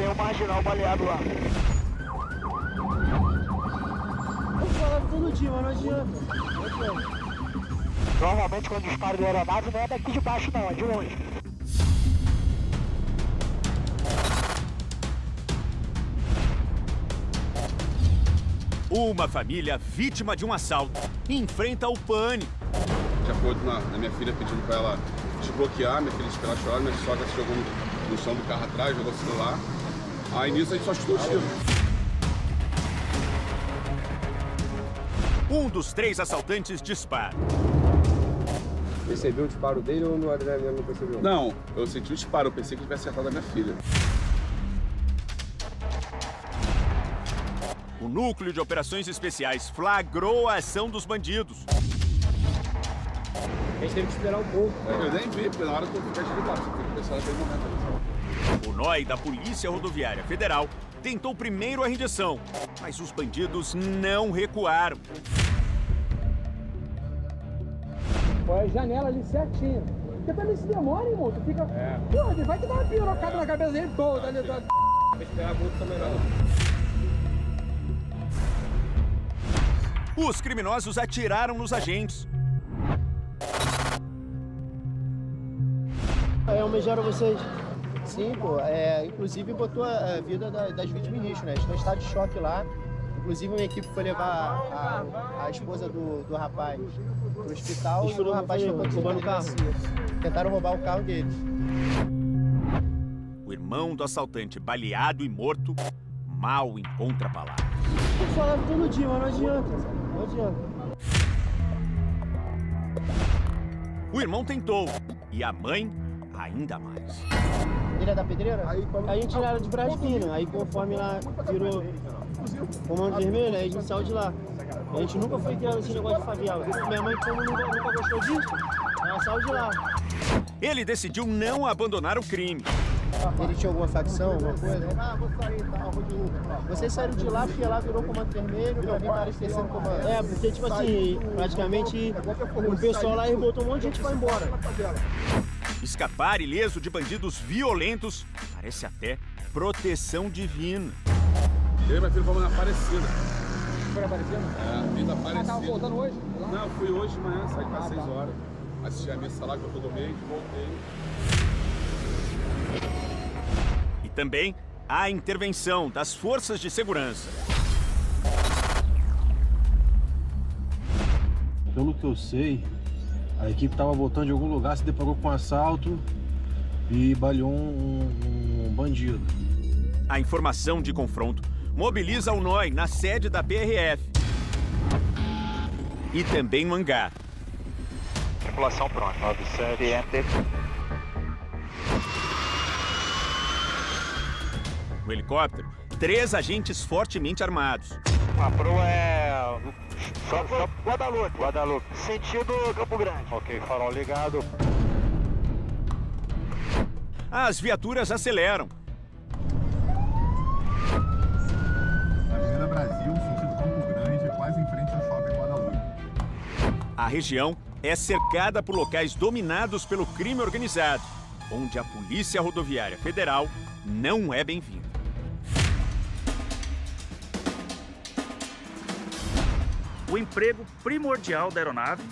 tem um marginal baleado lá. Eu falava todo dia, mas não adianta. Normalmente quando dispara do aeronave não é daqui de baixo não, é de longe. Uma família vítima de um assalto enfrenta o pânico. Já foi outro na, na minha filha pedindo pra ela desbloquear, minha filha esperar chorar, minha sogra se jogou no, no chão do carro atrás, jogou o celular. Aí nisso a gente só escutou o tiro. Um dos três assaltantes dispara. Percebeu o disparo dele ou no adrenalina não percebeu? Não, eu senti o disparo, eu pensei que ele tivesse acertado a minha filha. O núcleo de operações especiais flagrou a ação dos bandidos. A gente teve que esperar um pouco. Eu nem vi, porque na hora que eu fiquei de baixo, porque o pessoal naquele momento. O NOI da Polícia Rodoviária Federal tentou primeiro a rendição, mas os bandidos não recuaram. Põe a janela ali certinho. Porque pra mim se demora, irmão. Tu fica. É. Porra, vai que dá uma pirocada na cabeça dele toda ali. Tá... Não esperar muito também não. Os criminosos atiraram nos agentes. É, almejaram vocês. Sim, pô. É, inclusive botou a vida da- das vítimas em risco, né? Estão em estado de choque lá. Inclusive, uma equipe foi levar a, a esposa do, do rapaz pro hospital e o rapaz foi roubando o carro. Tentaram roubar o carro deles. O irmão do assaltante baleado e morto mal encontra palavras. Eu falava todo dia, mas não adianta. Não adianta. O irmão tentou e a mãe ainda mais. Ele é da pedreira? Aí, a gente era de Brasília. Aí conforme lá virou comando vermelho, aí a gente saiu de lá. A gente nunca foi criado esse negócio de favela. Minha mãe, como nunca, nunca gostou disso, ela saiu de lá. Ele decidiu não abandonar o crime. Ele tinha alguma facção, alguma coisa? Ah, vou sair, tá, vou de Uber. Vocês saíram de lá porque lá virou comando vermelho, pra mim parece terceiro comando. É, porque, tipo assim, praticamente o pessoal lá botou um monte de gente pra ir embora. Escapar ileso de bandidos violentos parece até proteção divina. Eu e minha filha fomos na Aparecida. Foi aparecendo? É, vida Aparecida. Tava voltando hoje? Não, fui hoje de manhã, saí para 6 horas. Assisti a missa lá que eu todo mês, voltei. E também a intervenção das forças de segurança. Pelo que eu sei, a equipe estava voltando de algum lugar, se deparou com um assalto e baleou um, um- um bandido. A informação de confronto mobiliza o NOI na sede da PRF. E também no hangar. Tripulação pronta. 97. Enter. No helicóptero, três agentes fortemente armados. A proa é... Só, só Guadalupe. Guadalupe. Sentido Campo Grande. Ok, farol ligado. As viaturas aceleram. Avenida Brasil, sentido Campo Grande, quase em frente ao Shopping Guadalupe. A região é cercada por locais dominados pelo crime organizado, onde a Polícia Rodoviária Federal não é bem-vinda. O emprego primordial da aeronave,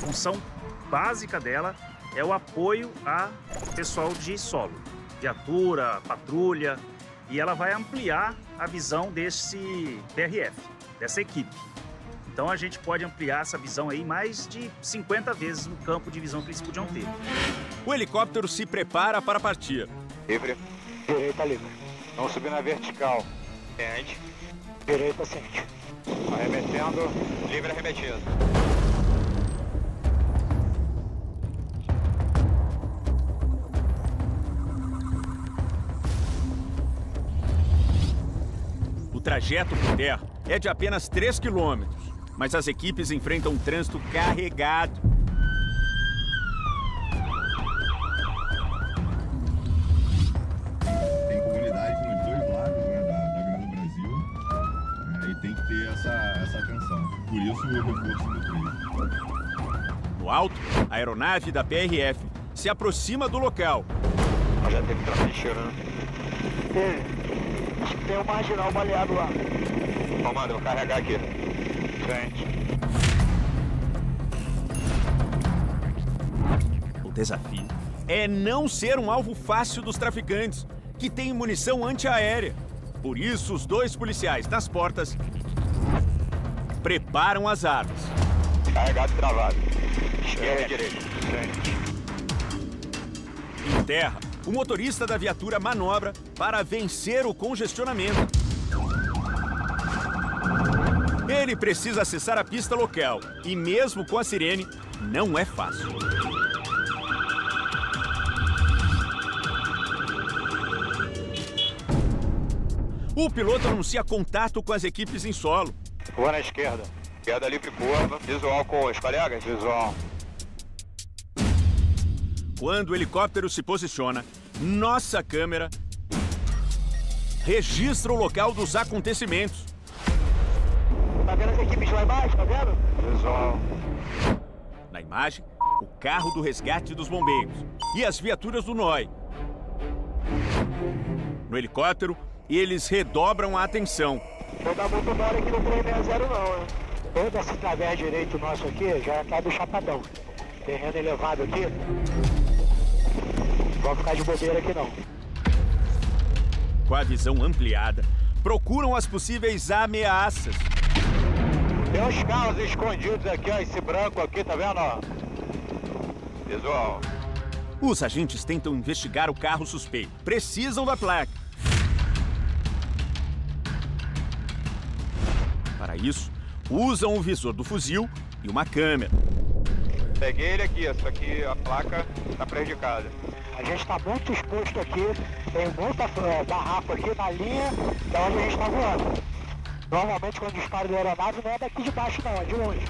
função básica dela, é o apoio a pessoal de solo, viatura, patrulha, e ela vai ampliar a visão desse PRF, dessa equipe. Então a gente pode ampliar essa visão aí mais de 50 vezes no campo de visão que eles podiam ter. O helicóptero se prepara para partir. Livre. Direita livre. Vamos subir na vertical. Sente. Direita sente. Arremetendo. Livre arremetido. O trajeto por terra é de apenas 3 quilômetros, mas as equipes enfrentam um trânsito carregado. Isso o reforço do trem. No alto, a aeronave da PRF se aproxima do local. Já teve cheiro, né? teve. Acho que tem um marginal baleado lá. Comando, vou carregar aqui. Frente. O desafio é não ser um alvo fácil dos traficantes, que têm munição antiaérea. Por isso, os dois policiais nas portas preparam as armas. Carregado e travado. Esquerda e direita. Frente. Em terra, o motorista da viatura manobra para vencer o congestionamento. Ele precisa acessar a pista local e, mesmo com a sirene, não é fácil. O piloto anuncia contato com as equipes em solo. Vou na esquerda. Esquerda livre curva. Visual com os colegas? Visual. Quando o helicóptero se posiciona, nossa câmera registra o local dos acontecimentos. Tá vendo as equipes lá embaixo, tá vendo? Visual. Na imagem, o carro do resgate dos bombeiros e as viaturas do NOI. No helicóptero, eles redobram a atenção. Vou dar muito mole aqui no 360 não, hein? Todo esse través direito nosso aqui já tá do Chapadão. Terreno elevado aqui. Não vamos ficar de bobeira aqui não. Com a visão ampliada, procuram as possíveis ameaças. Tem uns carros escondidos aqui, ó. Esse branco aqui, tá vendo, ó? Visual. Os agentes tentam investigar o carro suspeito. Precisam da placa. Para isso, usam o visor do fuzil e uma câmera. Peguei ele aqui, só que a placa tá prejudicada. A gente está muito exposto aqui, tem muita é, barraco aqui na linha da onde a gente está voando. Normalmente quando dispara da aeronave não é daqui de baixo não, é de longe.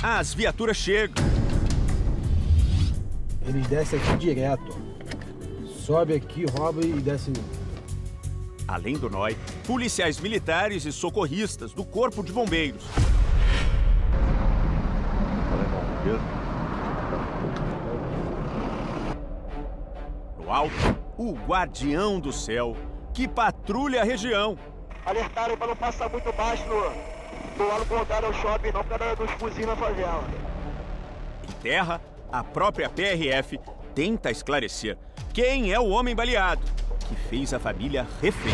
As viaturas chegam. Eles descem aqui direto. Sobe aqui, rouba e desce. Além do NOI, policiais militares e socorristas do Corpo de Bombeiros. No alto, o guardião do céu, que patrulha a região. Alertaram para não passar muito baixo no, do lado contrário ao shopping não, por causa dos fuzis na favela. Em terra, a própria PRF tenta esclarecer quem é o homem baleado que fez a família refém.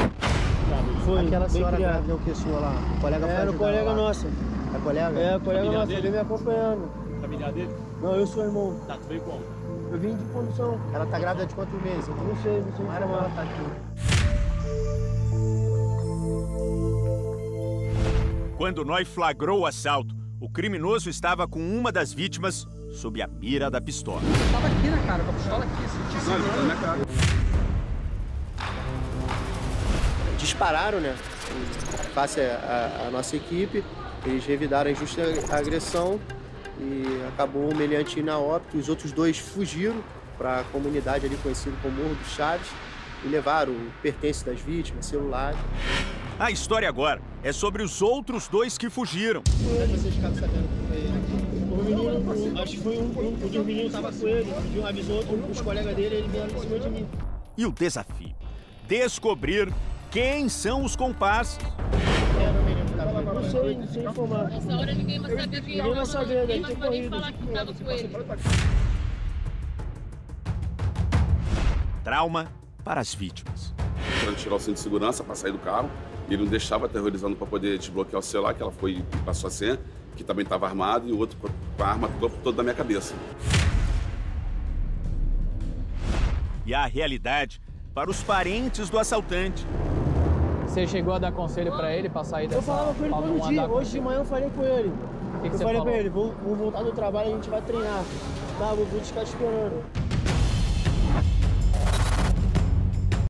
Foi, Aquela senhora criado. graveu que sua lá, o colega Era o colega lá. nosso. É colega? É, o colega nosso, dele? ele me acompanhando. Familiar dele? Não, eu sou irmão. Tá, tu veio como? Eu vim de condução. Ela tá grávida de quantos meses? Não sei, não sei Mara ela informar. tá aqui. Quando Noi flagrou o assalto, o criminoso estava com uma das vítimas sob a mira da pistola. Tava aqui, né, cara? Com a pistola aqui, senti Não, ele tá na cara. Dispararam, né? Face a, a nossa equipe, eles revidaram a injusta agressão e acabou o meliante indo a óbito. Os outros dois fugiram para a comunidade ali conhecida como Morro dos Chaves e levaram o pertence das vítimas, celulares. A história agora é sobre os outros dois que fugiram. Vocês ficaram sabendo que foi? O menino, acho que foi um, um, um dos meninos tava com ele. Um avisou os colegas dele, ele vieram em cima de mim. E o desafio: descobrir quem são os comparsas. Era Não sei, não sei informar. Nessa hora ninguém vai saber quem Ninguém vai saber, deve Ninguém ter vai nem corrido. falar que tava com ele. Trauma para as vítimas. Tentando tirar o cinto de segurança para sair do carro. Ele não deixava aterrorizando para poder desbloquear o celular, que ela foi e passou a senha, que também estava armado, e o outro com a arma toda, toda na minha cabeça. E a realidade para os parentes do assaltante. Você chegou a dar conselho pra ele pra sair dessa... Eu falava com ele todo dia. Hoje de manhã eu falei com ele. Que, que eu você falei falou? pra ele, vou, vou voltar do trabalho, a gente vai treinar. Tá, vou, ficar te esperando.